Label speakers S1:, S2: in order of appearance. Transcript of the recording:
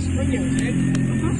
S1: 什么有才